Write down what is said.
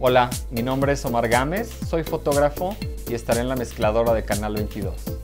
Hola, mi nombre es Omar Gámez, soy fotógrafo y estaré en la mezcladora de Canal 22.